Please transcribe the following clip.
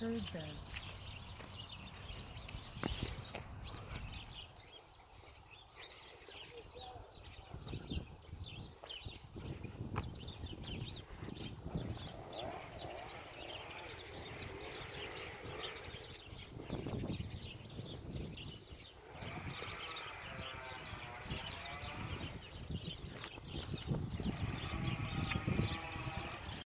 heard them.